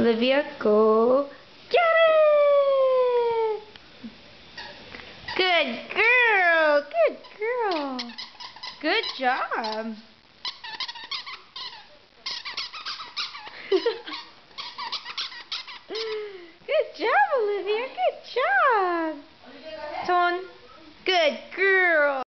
Olivia, go get it! Good girl, good girl. Good job. good job, Olivia, good job. Ton, good girl.